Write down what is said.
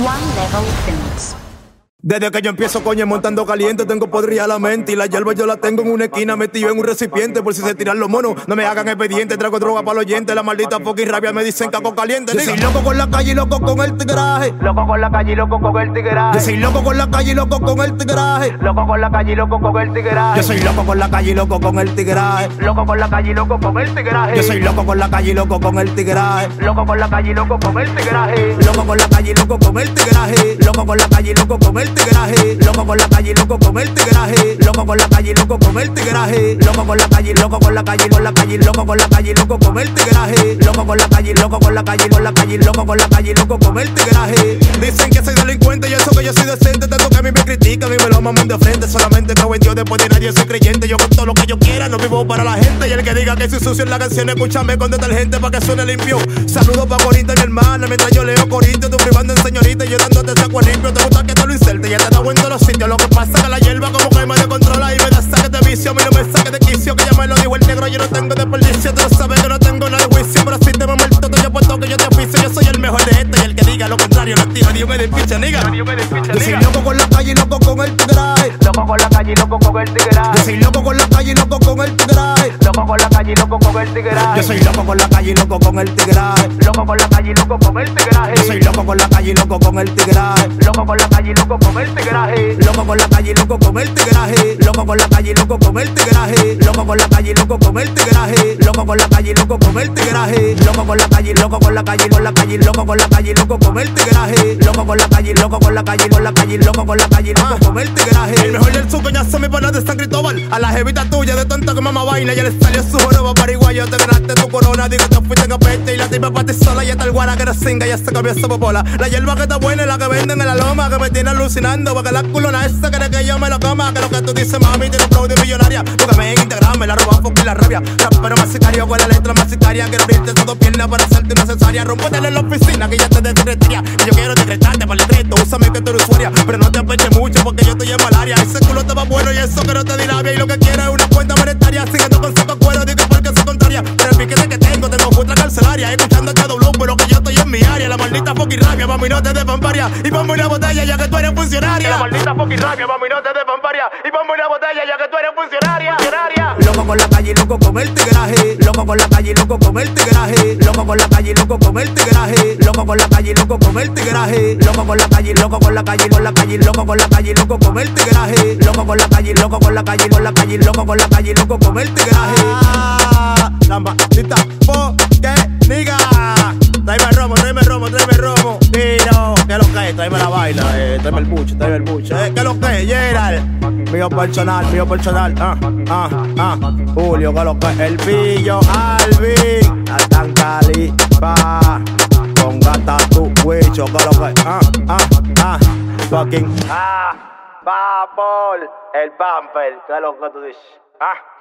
One Level Films. Desde que yo empiezo, coño, montando caliente, tengo podrida la mente. Y la hierba yo la tengo en una esquina, metido en un recipiente. Por si se tiran los monos, no me hagan expediente. Trago droga para los oyentes, la maldita fucking rabia me dicen caco caliente. Yo soy loco con la calle y loco con el tigreaje. Loco con la calle y loco con el Yo tigreaje. soy loco con la calle y loco con el tigreaje. Loco con la calle y loco con el Yo tigreaje. soy loco con la calle y loco con el tigreaje. Loco con la calle y loco con el tigreaje. Yo soy loco con la calle y loco con el tigreaje. Loco con la calle y loco con el tigreaje. Loco con la calle y loco con el tigreaje. Loco con la calle y loco con el tigreaje. Loco con la calle loco con el tigreaje. Loco con la calle loco con el tigreaje. Loco con la calle, loco con la calle, con la calle, loco con la calle, loco con el tigreaje. Loco con la calle, loco con la calle, con la calle, loco con la calle, loco con el tigreaje. Dicen que soy delincuente y eso que yo soy decente. Tanto que a mí me critican y me lo maman de frente. Solamente creo en Dios, después de nadie soy creyente. Yo con todo lo que yo quiera, no vivo para la gente. Y el que diga que soy sucio en la canción, escúchame con detergente para que suene limpio. Saludos para Corita, mi hermana, mientras yo leo Corito, tú privando en señorita y yo dándote saco limpio. Te gusta que te lo inserte, ya te da vuelto los sitios. Lo que pasa es que la hierba como que me descontrola y me da saque de vicio. A mí no me saque de quicio, que ya me lo dijo el negro. Yo no tengo desperdicio, tú lo sabes que no tengo nada de juicio. Pero si te mamo el toto, yo puesto que yo te oficio. Yo soy el mejor de este diga lo contrario, lo tiro. Dios me despiche, nigga. Yo soy loco con la calle y loco con el tigreaje. Loco con la calle y loco con el Yo tigreaje. soy loco con la calle y loco con el tigreaje. Loco con la calle y loco con el Yo tigreaje. soy loco con la calle y loco con el tigreaje. Loco con la calle y loco con el tigreaje. Yo soy loco con la calle y loco con el tigreaje. Loco con la calle y loco con el tigreaje. Loco con la calle y loco con el tigreaje. Loco con la calle y loco con el tigreaje. Loco con la calle y loco con el tigreaje. Loco con la calle y loco con el tigreaje. Loco con la calle, loco con la calle, con la calle, loco con la calle, loco con el tigreaje. Loco con la calle, loco con la calle, con la calle, loco con la calle, loco con el tigreaje. El mejor del su coñazo, mi pana de San Cristóbal. A la jevita tuya de tonta que mamá vaina. Ya le salió su joroba pariguayo. Te ganaste tu corona. Digo, te fuiste en apete. Y la tipa para ti sola. Y hasta el guara que era singa. Ya se cambió esa popola. La hierba que está buena es la que venden en la loma. Que me tiene alucinando. Porque la culona esa quiere que yo me lo coma. Que lo que tú dices, mami, tiene flow de millonaria. Búscame en Instagram, me la y la rabia. Rapero más sicario con la letra más sicaria. Quiero abrirte todo pierna para hacerte una cesárea. Rompótela en la oficina que ya te desdecretaría. Y yo quiero decretarte para el reto. Úsame que tú eres usuaria. Pero no te apeche mucho porque yo estoy en malaria. Ese culo te va bueno y eso que no te di labia. Y lo que quiero es una cuenta monetaria. Siguiendo con saco cuero, digo porque soy contraria. Pero el piquete que tengo, tengo otra carcelaria. Escuchando cada blog, pero que yo estoy en mi área. La maldita fucking rabia, mami, no te de pamparia. Y ponme una botella ya que tú eres funcionaria. La maldita fucking rabia, mami, no te de pamparia. Y ponme una botella ya que tú eres funcionaria. Funcionaria. Con la calle, loco con el tigreaje. Loco con la calle, loco con el tigreaje. Loco con la calle, loco con el tigreaje. Loco con la calle, loco con el tigreaje. Loco con la calle, loco con la calle, con la calle, loco con la calle, loco con el tigreaje. Loco con la calle, loco con la calle, con la calle, loco con la calle, loco con el tigreaje. Ah, La maldita porque niga. Romo, es lo que es? Tráeme la vaina, eh, tráeme el bucho, tráeme el bucho. Eh, ¿Qué es lo que es? Gerald. Mío personal, mío personal. Ah, ah, ah. Julio, ¿qué lo que es? El pillo, Alvin. Altan Cali, pa. Con gata tu huicho, ¿qué lo que es? Ah, ah, ah. Fucking. Ah, Papol, el pamper. ¿Qué es lo que tú dices? Ah.